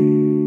嗯。